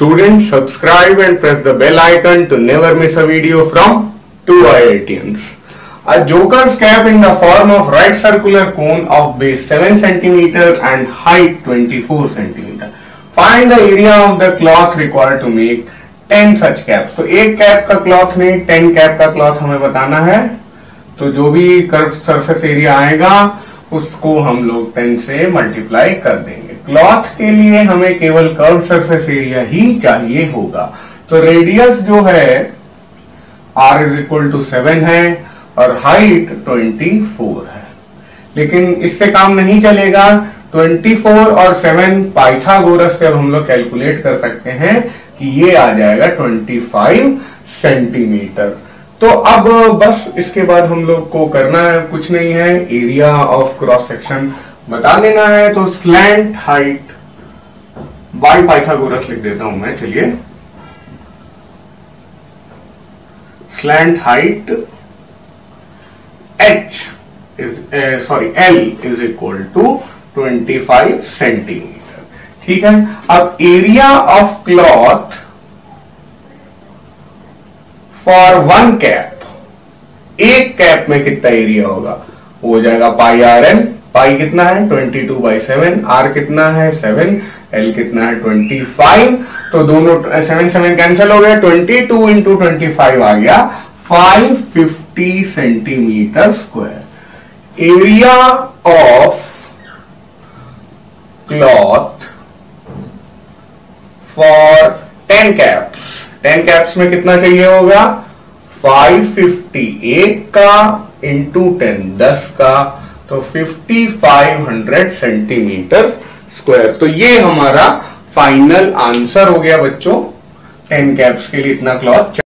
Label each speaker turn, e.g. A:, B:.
A: Students, subscribe and press the bell icon to never miss a video from two IITians. A joker's cap in the form of right circular cone of base 7 cm and height 24 cm. Find the area of the cloth required to make 10 such caps. तो एक cap का cloth में 10 cap का cloth हमें बताना है तो जो भी कर्व सरफेस एरिया आएगा उसको हम लोग 10 से मल्टीप्लाई कर देंगे क्लॉथ के लिए हमें केवल कर्व सरफेस एरिया ही चाहिए होगा। तो रेडियस जो है R is equal to seven है और हाइट ट्वेंटी फोर है। लेकिन इससे काम नहीं चलेगा। 24 और 7 पाइथागोरस से अब हम लोग कैलकुलेट कर सकते हैं कि ये आ जाएगा 25 सेंटीमीटर तो अब बस इसके बाद हम लोग को करना है कुछ नहीं है। एरिया ऑफ़ क्रॉस सेक्शन बता देना है तो स्लैंट हाइट बाई पाइथागोरस लिख देता हूँ मैं, चलिए। Slant height H is sorry L is equal to 25 centimetre ठीक है? अब area of cloth for one cap एक कैप में कितना एरिया होगा? हो जाएगा पाई आर एन पाई कितना है? 22 टू बाई सेवन आर कितना है? सेवन एल कितना है? 25 तो दोनों सेवन सेवन कैंसिल हो गया। 22 टू इंटू ट्वेंटी आ गया 550 centimetre square area of cloth for 10 caps 10 caps में कितना चाहिए होगा? 550 एक का इंटू टेन दस का। तो 5500 सेंटीमीटर स्क्वायर तो ये हमारा फाइनल आंसर हो गया बच्चों. टेन कैप्स के लिए इतना क्लॉथ